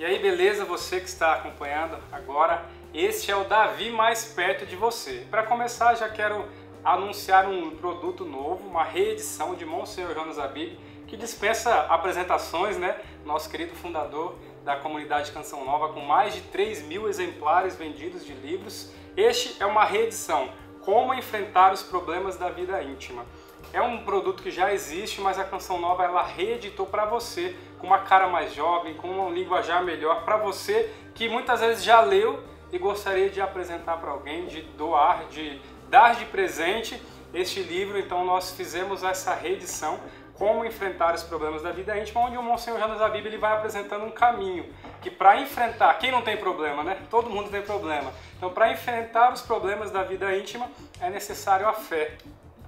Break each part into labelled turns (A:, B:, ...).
A: E aí, beleza? Você que está acompanhando agora, este é o Davi mais perto de você. Para começar, já quero anunciar um produto novo, uma reedição de Monsenhor Jonas Abib, que dispensa apresentações, né? Nosso querido fundador da comunidade Canção Nova, com mais de 3 mil exemplares vendidos de livros. Este é uma reedição, Como Enfrentar os Problemas da Vida Íntima. É um produto que já existe, mas a Canção Nova ela reeditou para você, com uma cara mais jovem, com um linguajar melhor, para você que muitas vezes já leu e gostaria de apresentar para alguém, de doar, de dar de presente este livro. Então nós fizemos essa reedição como enfrentar os problemas da vida íntima, onde o Monsenhor Jonas Bíblia ele vai apresentando um caminho que para enfrentar, quem não tem problema, né? Todo mundo tem problema. Então, para enfrentar os problemas da vida íntima é necessário a fé.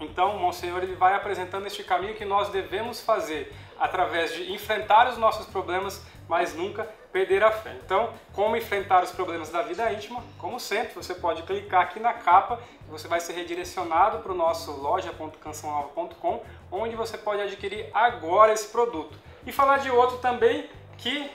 A: Então, o Monsenhor ele vai apresentando este caminho que nós devemos fazer através de enfrentar os nossos problemas, mas nunca perder a fé. Então, como enfrentar os problemas da vida íntima? Como sempre, você pode clicar aqui na capa e você vai ser redirecionado para o nosso loja.cançãonova.com, onde você pode adquirir agora esse produto. E falar de outro também que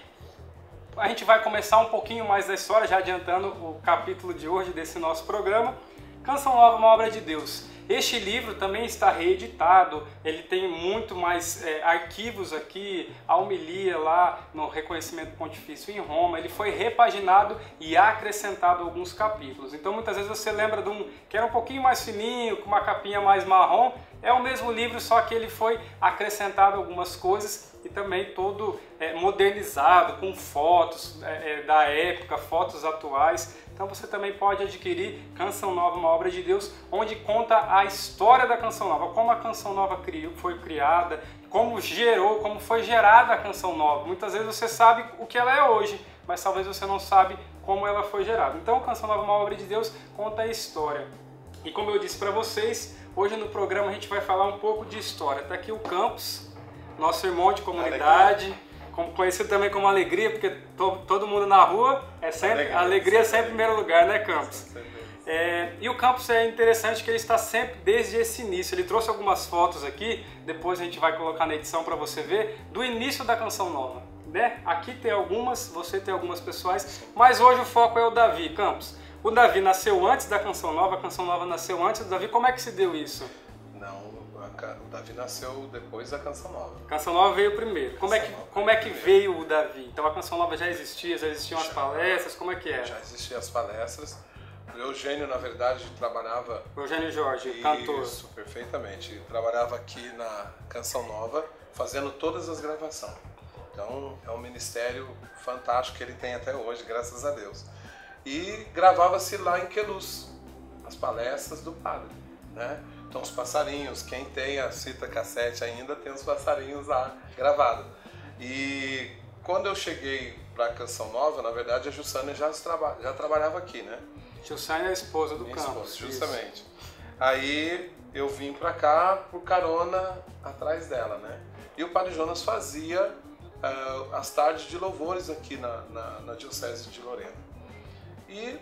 A: a gente vai começar um pouquinho mais da história, já adiantando o capítulo de hoje desse nosso programa. Canção Nova, uma obra de Deus. Este livro também está reeditado, ele tem muito mais é, arquivos aqui, a homilia lá no reconhecimento pontifício em Roma, ele foi repaginado e acrescentado alguns capítulos. Então muitas vezes você lembra de um que era um pouquinho mais fininho, com uma capinha mais marrom, é o mesmo livro, só que ele foi acrescentado algumas coisas e também todo é, modernizado, com fotos é, é da época, fotos atuais. Então você também pode adquirir Canção Nova, uma obra de Deus, onde conta a história da Canção Nova, como a Canção Nova foi criada, como gerou, como foi gerada a Canção Nova. Muitas vezes você sabe o que ela é hoje, mas talvez você não sabe como ela foi gerada. Então, Canção Nova, uma obra de Deus, conta a história. E como eu disse para vocês, hoje no programa a gente vai falar um pouco de história. Está aqui o Campos, nosso irmão de comunidade conhecido também como alegria, porque to, todo mundo na rua é sempre alegria, alegria é sempre em primeiro lugar, né, Campos? É, e o Campos é interessante que ele está sempre desde esse início. Ele trouxe algumas fotos aqui, depois a gente vai colocar na edição para você ver, do início da canção nova. Né? Aqui tem algumas, você tem algumas pessoais, mas hoje o foco é o Davi Campos. O Davi nasceu antes da canção nova, a canção nova nasceu antes do Davi. Como é que se deu isso?
B: O Davi nasceu depois da Canção Nova.
A: Canção Nova veio primeiro. Como é que, como é que veio o Davi? Então a Canção Nova já existia, já existiam já, as palestras, como é que era?
B: Já existiam as palestras. O Eugênio, na verdade, trabalhava...
A: Eugênio Jorge, isso, cantor.
B: Isso, perfeitamente. Trabalhava aqui na Canção Nova, fazendo todas as gravações. Então, é um ministério fantástico que ele tem até hoje, graças a Deus. E gravava-se lá em Queluz, as palestras do padre, né? Então os passarinhos, quem tem a fita cassete ainda tem os passarinhos lá gravados. E quando eu cheguei para a Canção Nova, na verdade a Jussane já, traba já trabalhava aqui, né?
A: Jussane é a esposa do
B: Minha
A: Campos.
B: Esposa, justamente. Isso. Aí eu vim para cá por carona atrás dela, né? E o Padre Jonas fazia uh, as tardes de louvores aqui na, na, na Diocese de Lorena. E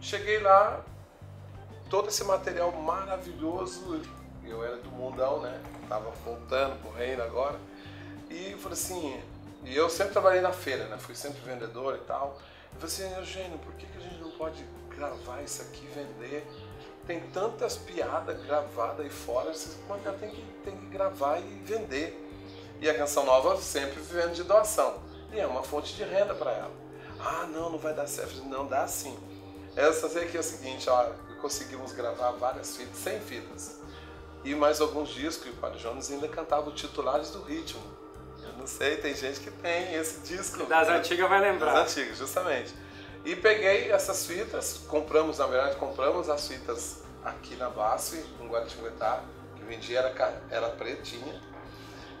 B: cheguei lá, todo esse material maravilhoso. Eu era do mundão, né? Tava voltando pro reino agora. E falei assim, e eu sempre trabalhei na feira, né? Fui sempre vendedor e tal. Eu falei assim, Eugênio, por que, que a gente não pode gravar isso aqui vender? Tem tantas piadas gravadas aí fora, você tem que, tem que gravar e vender. E a Canção Nova sempre vivendo de doação. E é uma fonte de renda para ela. Ah, não, não vai dar certo. Não, dá sim. Eu só sei que é o seguinte, ó, conseguimos gravar várias fitas, 100 fitas. E mais alguns discos, e o Padre Jonas ainda cantava o Titulares do Ritmo. Eu não sei, tem gente que tem esse disco.
A: Das né? antigas vai lembrar.
B: Das antigas, justamente. E peguei essas fitas, compramos, na verdade, compramos as fitas aqui na Basf, com Guaratinguetá, que vendia era, era pretinha,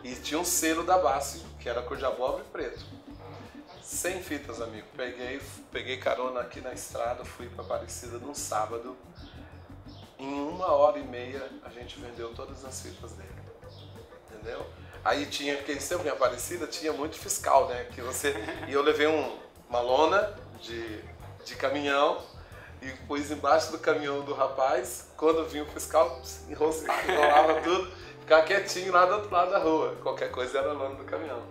B: e tinha um selo da Basf, que era cor de abóbora e preto. 100 fitas, amigo. Peguei, peguei carona aqui na estrada, fui para Aparecida num sábado. Em uma hora e meia a gente vendeu todas as fitas dele. Entendeu? Aí tinha, porque sempre em Aparecida tinha muito fiscal, né? Que você, e eu levei um, uma lona de, de caminhão e pus embaixo do caminhão do rapaz. Quando vinha o fiscal, enrolava tudo, ficava quietinho lá do outro lado da rua. Qualquer coisa era lona do caminhão.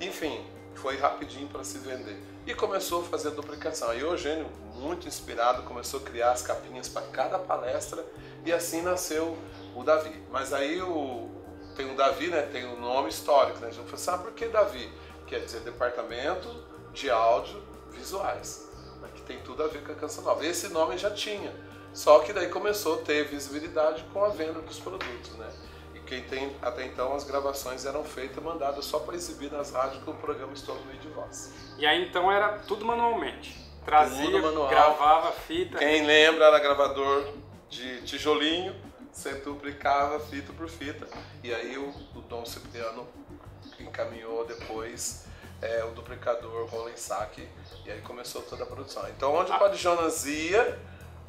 B: Enfim, foi rapidinho para se vender. E começou a fazer duplicação. Aí o Eugênio, muito inspirado, começou a criar as capinhas para cada palestra e assim nasceu o Davi. Mas aí o, tem o Davi, né, tem o nome histórico. Né? A gente falou assim, ah, por que Davi? Quer dizer, Departamento de Áudio Visuais, né, que tem tudo a ver com a Canção Nova. Esse nome já tinha, só que daí começou a ter visibilidade com a venda dos produtos. Né? Quem tem até então as gravações eram feitas mandadas só para exibir nas rádios com o programa Estou no de Voz.
A: E aí então era tudo manualmente. Trazia, manual. gravava fita.
B: Quem lembra era gravador de tijolinho, você duplicava fita por fita. E aí o, o Dom Cipriano encaminhou depois é, o duplicador Rolling Sack e aí começou toda a produção. Então onde ah. o Padre Jonas ia,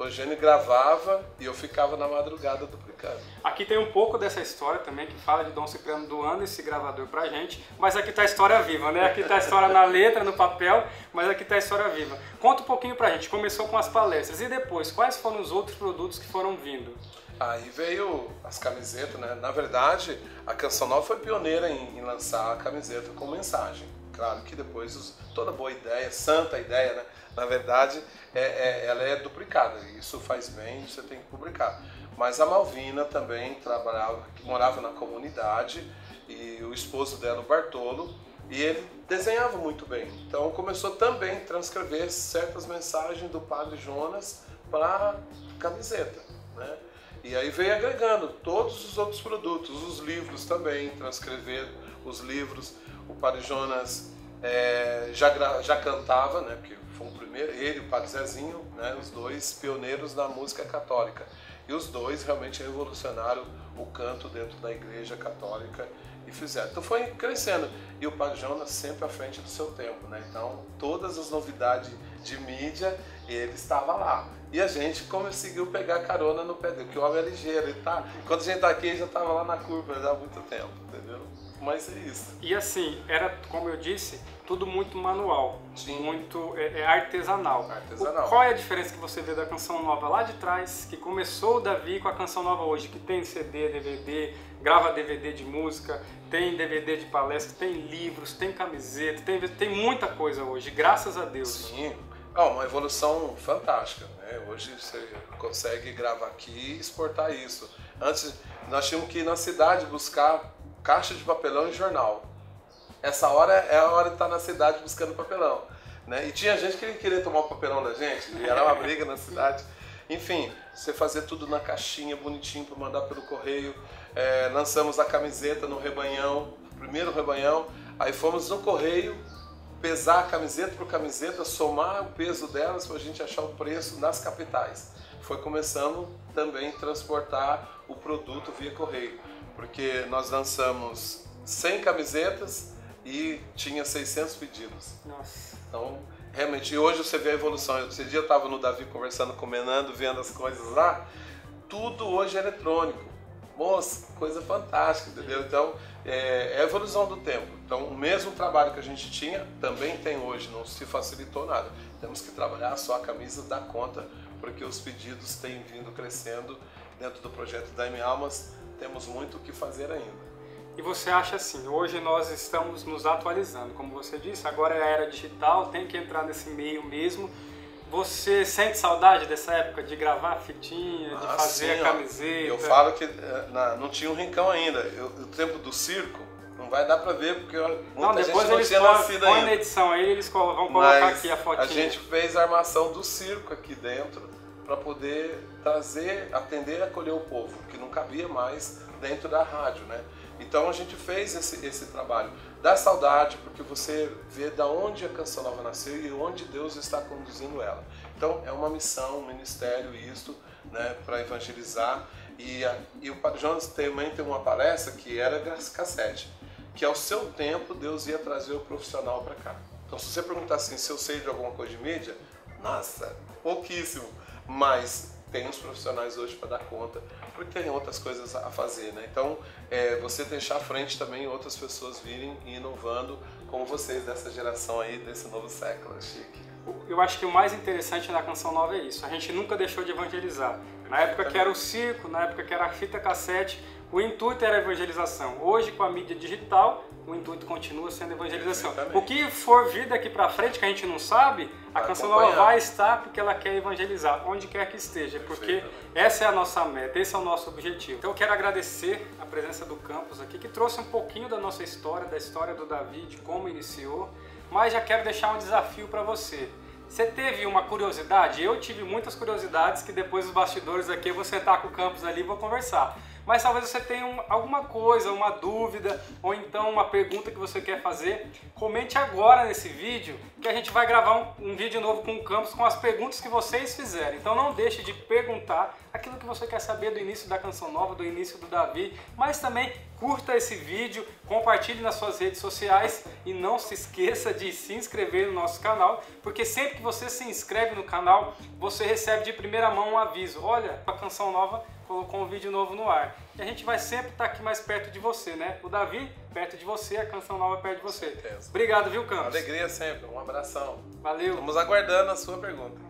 B: o Eugênio gravava e eu ficava na madrugada duplicando.
A: Aqui tem um pouco dessa história também que fala de Dom Cipriano doando esse gravador pra gente, mas aqui tá a história viva, né? Aqui tá a história na letra, no papel, mas aqui tá a história viva. Conta um pouquinho pra gente, começou com as palestras e depois, quais foram os outros produtos que foram vindo?
B: Aí veio as camisetas, né? Na verdade, a Canção Nova foi pioneira em, em lançar a camiseta com mensagem. Claro que depois os, toda boa ideia, santa ideia, né? Na verdade, é, é, ela é duplicada. Isso faz bem, você tem que publicar. Mas a Malvina também trabalhava, morava na comunidade e o esposo dela, o Bartolo, e ele desenhava muito bem. Então começou também a transcrever certas mensagens do Padre Jonas para camiseta, né? E aí veio agregando todos os outros produtos, os livros também, transcrever os livros. O Padre Jonas é, já, já cantava, né? Porque foi o primeiro, ele e o Padre Zezinho, né, os dois pioneiros da música católica. E os dois realmente revolucionaram o canto dentro da igreja católica e fizeram. Então foi crescendo. E o Padre Jonas sempre à frente do seu tempo, né? Então todas as novidades de mídia, ele estava lá. E a gente conseguiu pegar carona no pé dele, porque o homem é ligeiro, ele tá. Quando a gente tá aqui, ele já estava lá na curva já há muito tempo, entendeu? Mas é isso.
A: E assim, era, como eu disse, tudo muito manual, Sim. muito é, é artesanal.
B: artesanal.
A: O, qual é a diferença que você vê da canção nova lá de trás, que começou o Davi com a canção nova hoje, que tem CD, DVD, grava DVD de música, tem DVD de palestra, tem livros, tem camiseta, tem, tem muita coisa hoje, graças a Deus.
B: Sim, é uma evolução fantástica. Né? Hoje você consegue gravar aqui e exportar isso. Antes nós tínhamos que ir na cidade buscar caixa de papelão e jornal. Essa hora é a hora de estar na cidade buscando papelão. Né? E tinha gente que queria tomar o papelão da gente, e era uma briga na cidade. Enfim, você fazer tudo na caixinha, bonitinho, para mandar pelo correio. É, lançamos a camiseta no rebanhão, primeiro rebanhão. Aí fomos no correio, pesar a camiseta por camiseta, somar o peso delas para a gente achar o preço nas capitais. Foi começando também transportar o produto via correio porque nós lançamos 100 camisetas e tinha 600 pedidos.
A: Nossa.
B: Então, realmente, hoje você vê a evolução. Esse dia eu estava no Davi conversando com o Menando, vendo as coisas lá. Tudo hoje é eletrônico. Moça, coisa fantástica, entendeu? Então, é, é a evolução do tempo. Então, o mesmo trabalho que a gente tinha, também tem hoje, não se facilitou nada. Temos que trabalhar só a camisa da conta, porque os pedidos têm vindo crescendo dentro do projeto da M Almas temos muito o que fazer ainda.
A: E você acha assim, hoje nós estamos nos atualizando, como você disse, agora é a era digital, tem que entrar nesse meio mesmo. Você sente saudade dessa época de gravar fitinha, de ah, fazer sim, a camiseta?
B: Eu falo que eh, não tinha um rincão ainda. Eu, o tempo do circo não vai dar pra ver, porque muita
A: não, depois
B: gente não tinha nascido ainda.
A: na edição aí, eles vão colocar Mas aqui a fotinha.
B: A gente fez a armação do circo aqui dentro para poder trazer, atender acolher o povo, que não cabia mais dentro da rádio, né? Então a gente fez esse, esse trabalho. Dá saudade, porque você vê da onde a Canção Nova nasceu e onde Deus está conduzindo ela. Então é uma missão, um ministério isto, né, para evangelizar. E, a, e o Padre Jonas também tem uma palestra que era cassete, que ao seu tempo Deus ia trazer o profissional para cá. Então se você perguntar assim, se eu sei de alguma coisa de mídia, nossa, pouquíssimo. Mas tem os profissionais hoje para dar conta, porque tem outras coisas a fazer, né? Então, é, você deixar à frente também outras pessoas virem inovando como vocês dessa geração aí, desse novo século, é chique.
A: Eu acho que o mais interessante da Canção Nova é isso, a gente nunca deixou de evangelizar. Na época que era o circo, na época que era a fita cassete, O intuito era a evangelização. Hoje, com a mídia digital, o intuito continua sendo evangelização. O que for vir daqui para frente que a gente não sabe, a Canção Nova vai estar porque ela quer evangelizar, onde quer que esteja, porque essa é a nossa meta, esse é o nosso objetivo. Então eu quero agradecer a presença do Campus aqui, que trouxe um pouquinho da nossa história, da história do Davi, de como iniciou, mas já quero deixar um desafio para você. Você teve uma curiosidade? Eu tive muitas curiosidades que depois os bastidores aqui eu vou sentar com o Campus ali e vou conversar mas talvez você tenha um, alguma coisa, uma dúvida ou então uma pergunta que você quer fazer, comente agora nesse vídeo que a gente vai gravar um, um vídeo novo com o Campus com as perguntas que vocês fizerem. Então não deixe de perguntar aquilo que você quer saber do início da canção nova, do início do Davi, mas também curta esse vídeo, compartilhe nas suas redes sociais e não se esqueça de se inscrever no nosso canal, porque sempre que você se inscreve no canal, você recebe de primeira mão um aviso. Olha, a canção nova colocou um vídeo novo no ar. E a gente vai sempre estar aqui mais perto de você, né? O Davi, perto de você, a canção nova perto de você. Obrigado, viu, Campos?
B: Alegria sempre, um abração.
A: Valeu.
B: Estamos aguardando a sua pergunta.